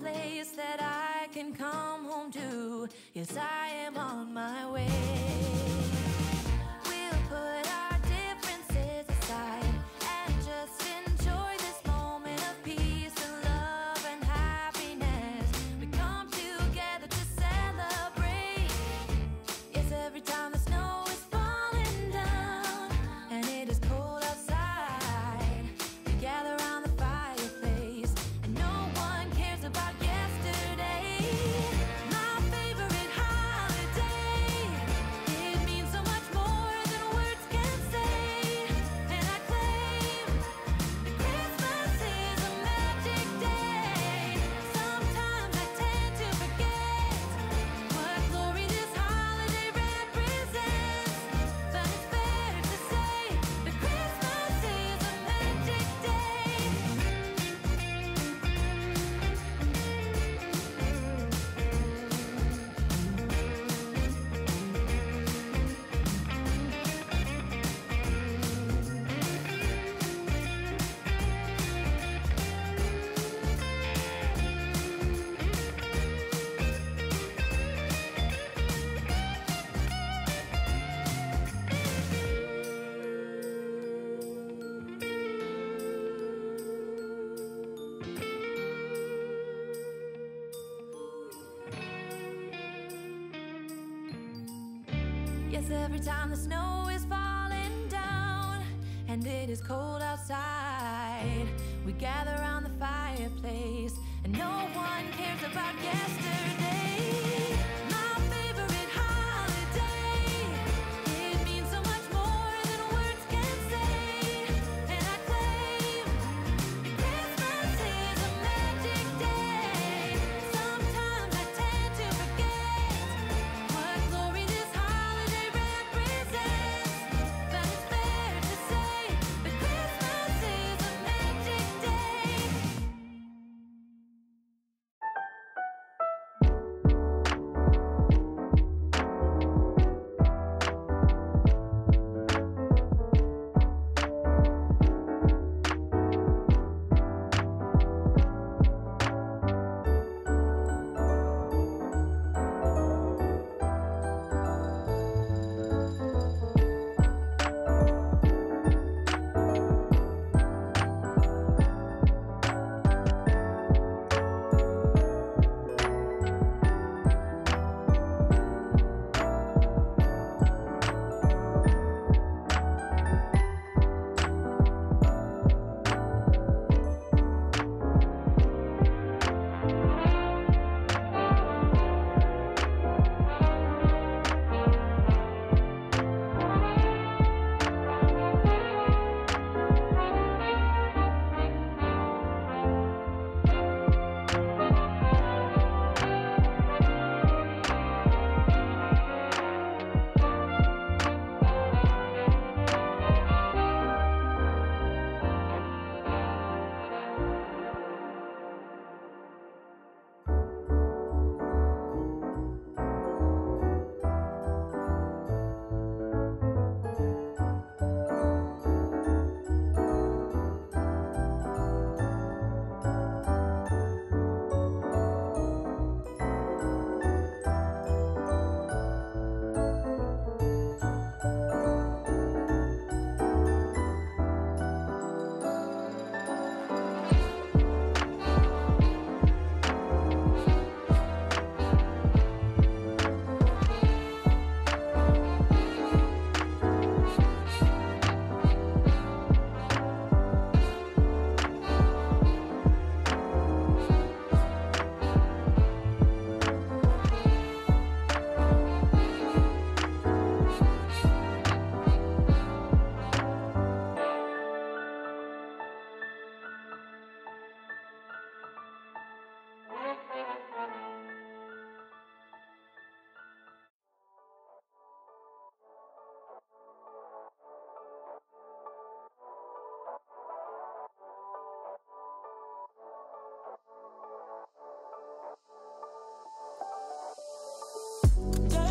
place that I can come home to. Yes, I am on my way. every time the snow is falling down and it is cold outside. We gather around the fireplace and no one cares about yesterday.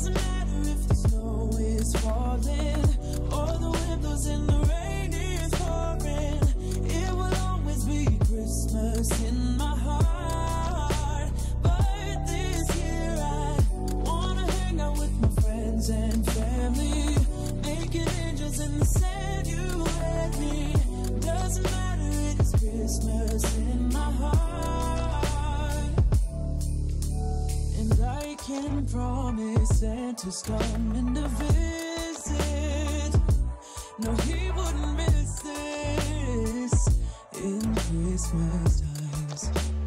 doesn't matter if the snow is falling or the wind blows in the Christmas times.